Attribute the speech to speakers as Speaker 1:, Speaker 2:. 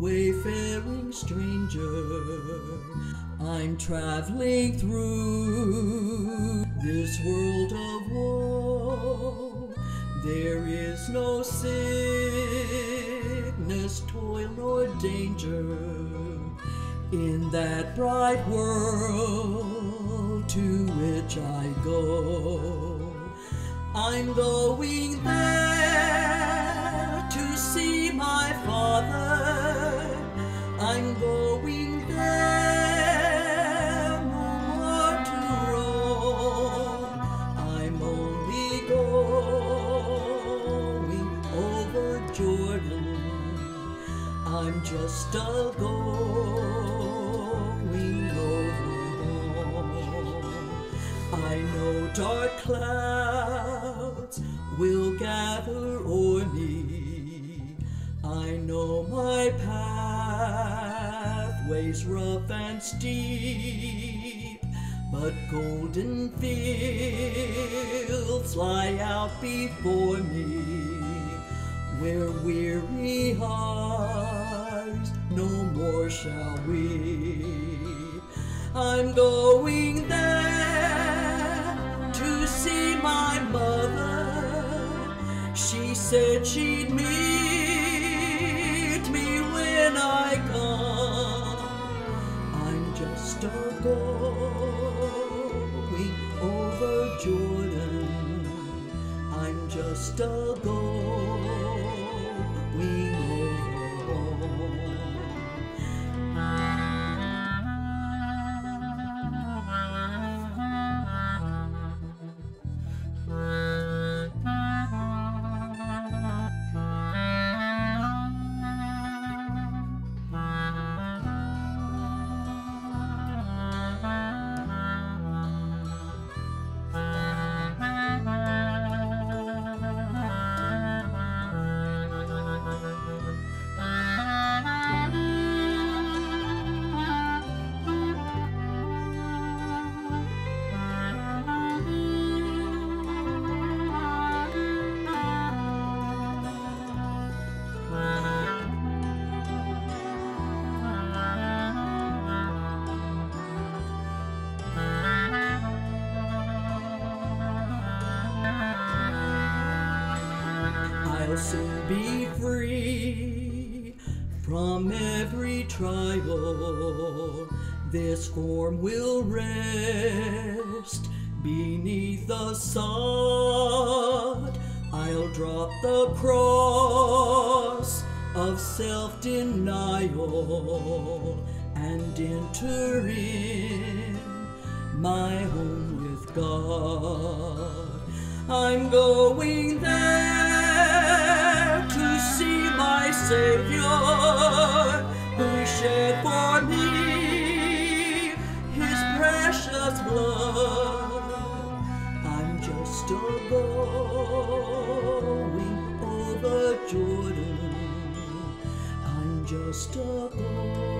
Speaker 1: wayfaring stranger. I'm traveling through this world of woe. There is no sickness, toil, or danger in that bright world to which I go. I'm going there I'm just a going home. I know dark clouds will gather o'er me. I know my pathways rough and steep, but golden fields lie out before me where weary hearts no more shall weep. I'm going there to see my mother. She said she'd meet me when I come. I'm just a going over Jordan. I'm just a going I'll soon be free from every trial. This form will rest beneath the sod. I'll drop the cross of self denial and enter in my home with God. I'm going there Savior who shed for me his precious blood. I'm just a going over Jordan. I'm just a going.